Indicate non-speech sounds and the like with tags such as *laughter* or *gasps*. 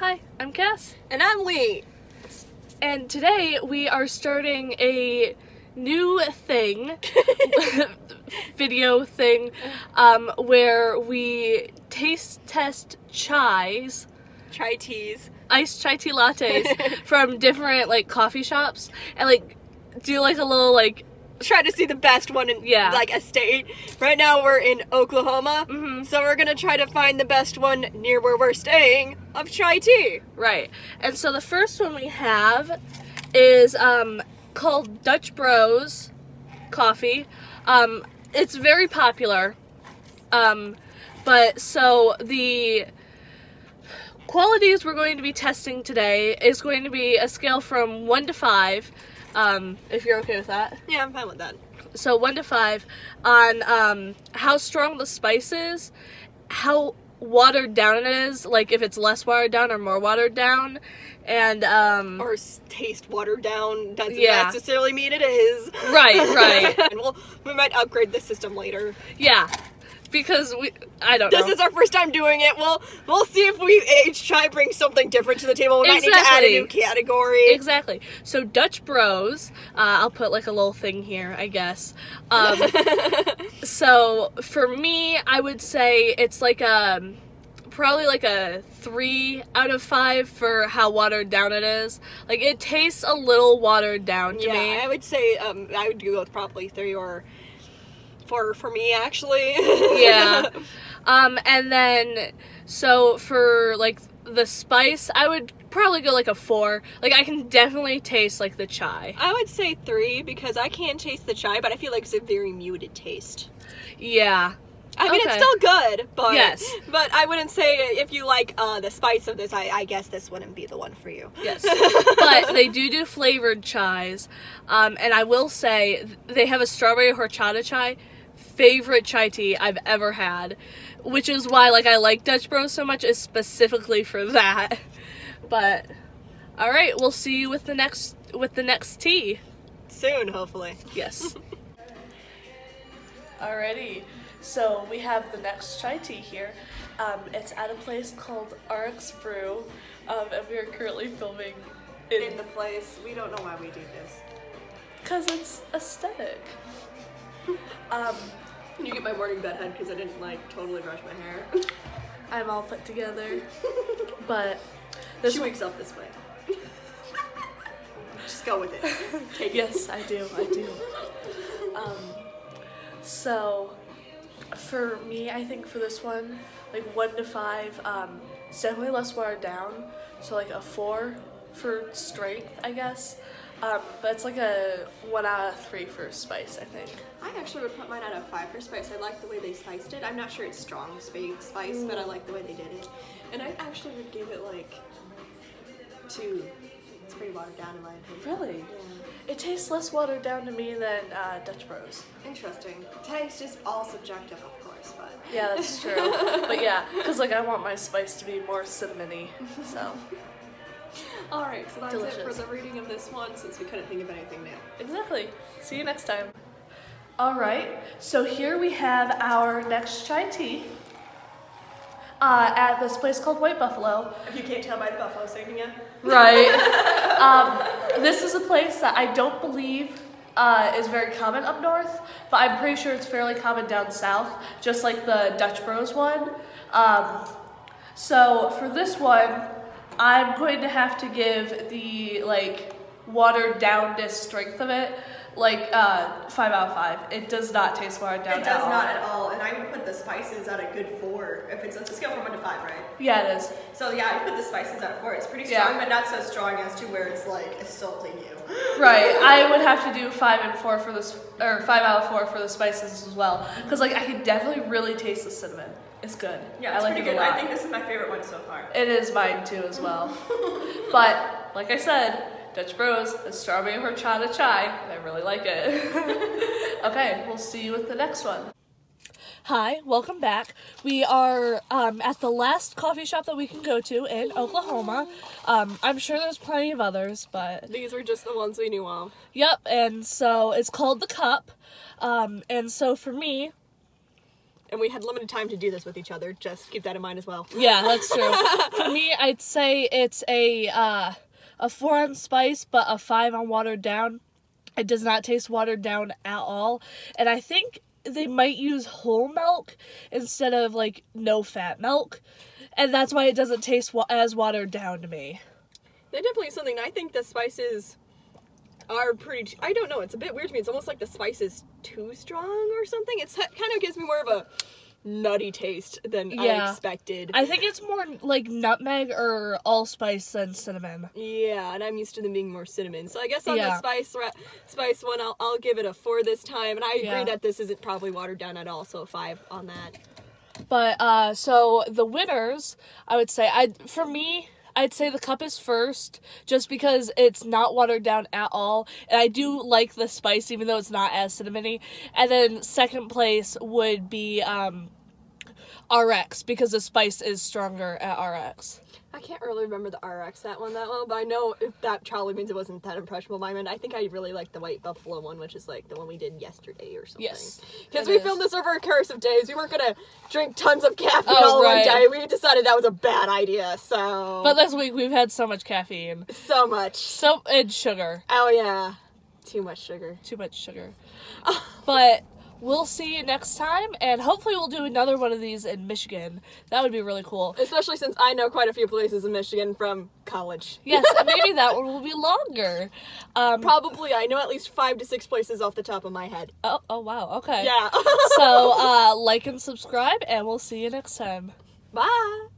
Hi, I'm Cass, And I'm Lee. and today we are starting a new thing, *laughs* video thing, um, where we taste test chais, Chai teas. iced chai tea lattes *laughs* from different like coffee shops, and like do like a little like Try to see the best one in Yeah. like a state. Right now we're in Oklahoma, So we're gonna try to find the best one near where we're staying of chai tea. Right. And so the first one we have is um, called Dutch Bros Coffee. Um, it's very popular. Um, but so the qualities we're going to be testing today is going to be a scale from 1 to 5. Um, if you're okay with that. Yeah, I'm fine with that. So 1 to 5 on um, how strong the spice is, how watered down it is, like if it's less watered down or more watered down, and um, Or taste watered down doesn't Yeah. necessarily mean it is. Right, right. *laughs* and we'll, we might upgrade the system later. yeah, because we I don't know. This know. is our first time doing it. We'll we'll see if we each try bring something different to the table. We might need to add a new category. Exactly. So Dutch Bros, uh, I'll put like a little thing here, I guess. Um, *laughs* so for me, I would say it's like a probably like a three out of five for how watered down it is. Like it tastes a little watered down to yeah, me. I would say um, I would go with probably three or four for me actually. yeah. *laughs* Um, and then so for like the spice, I would probably go like a four. Like I can definitely taste like the chai. I would say three because I can taste the chai, but I feel like it's a very muted taste. Yeah. I mean, Okay. it's still good, but Yes. *laughs* but I wouldn't say if you like uh, the spice of this. I, I guess this wouldn't be the one for you. Yes. *laughs* but they do do flavored chais. Um, and I will say they have a strawberry horchata chai. Favorite chai tea I've ever had. Which is why like I like Dutch Bros so much is specifically for that. But all right, we'll see you with the next with the next tea. Soon, hopefully. Yes. *laughs* Alrighty, so we have the next chai tea here. Um, it's at a place called RX Brew, um, and we are currently filming in the place, we don't know why we do this. because it's aesthetic. *laughs* Um, You get my morning bed head because I didn't like totally brush my hair. *laughs* I'm all put together, *laughs* but this she wakes up this way. Just go with it. Take it. yes, I do, I do. Um, so for me, I think for this one, like one to five, um, it's definitely less watered down. So like a four for strength, I guess. Um, but it's like a one out of three for spice, I think. I actually would put mine at a five for spice. I like the way they spiced it. I'm not sure it's strong spice, but I like the way they did it. And I actually would give it like two. It's pretty watered down in my opinion. Really? Yeah. It tastes less watered down to me than uh, Dutch Bros. Interesting. Taste is all subjective, of course, but. Yeah, that's true. *laughs* but yeah, because like I want my spice to be more cinnamony. So *laughs* *laughs* All right, so that's it for the reading of this one since we couldn't think of anything new. exactly. See you next time. All right. So here we have our next chai tea. Uh, at this place called White Buffalo. If you can't tell by the buffalo singing yet. Right. *laughs* um, this is a place that I don't believe uh, is very common up north, but I'm pretty sure it's fairly common down south, just like the Dutch Bros one. Um, so for this one, I'm going to have to give the like watered downness strength of it like uh, five out of five. It does not taste watered down It at does all. not at all, and I would put the spices at a good four. If it's a scale from one to five, right? Yeah, it is. So yeah, I put the spices at a four. It's pretty Yeah. strong, but not so strong as to where it's like assaulting you. *gasps* Right, I would have to do five and four for this, or five out of four for the spices as well, because like I can definitely really taste the cinnamon. It's good. Yeah, I it's like pretty it good. I think this is my favorite one so far. it is mine too as well. *laughs* but like I said, Dutch Bros is strawberry horchata chai, and I really like it. *laughs* okay, we'll see you with the next one. Hi, welcome back. We are um, at the last coffee shop that we can go to in Oklahoma. Um, I'm sure there's plenty of others, but These are just the ones we knew of. Yep, and so it's called the cup. Um, and so for me, and we had limited time to do this with each other. Just keep that in mind as well. Yeah, that's true. *laughs* For me, I'd say it's a uh, a four on spice, but a five on watered down. It does not taste watered down at all, and I think they might use whole milk instead of like no fat milk, and that's why it doesn't taste wa- as watered down to me. They're definitely something. I think the spices are pretty. I don't know. It's a bit weird to me. It's almost like the spice is too strong or something. It's kind of gives me more of a nutty taste than I expected. I think it's more like nutmeg or allspice than cinnamon. yeah, and I'm used to them being more cinnamon. So I guess on the spice ra- spice one, I'll, I'll give it a four this time. And I agree Yeah. that this isn't probably watered down at all. So a five on that. But uh so the winners, I would say I for me, I'd say the cup is first just because it's not watered down at all and I do like the spice even though it's not as cinnamony. And then second place would be um RX because the spice is stronger at RX. I can't really remember the RX that one that well, but I know if that probably means it wasn't that impressionable in my mind. I think I really like the White Buffalo one, which is like the one we did yesterday or something. Yes, Because we is. filmed this over a course of days. We weren't gonna drink tons of caffeine Oh, all right. one day. We decided that was a bad idea. So But this week we've had so much caffeine. so much. So and sugar. Oh yeah, too much sugar. too much sugar. *laughs* but we'll see you next time, and hopefully we'll do another one of these in Michigan. That would be really cool. Especially since I know quite a few places in Michigan from college. Yes, *laughs* maybe that one will be longer. Um, Probably I know at least five to six places off the top of my head. oh, oh wow, okay. Yeah. So *laughs* uh, like and subscribe, and we'll see you next time. Bye.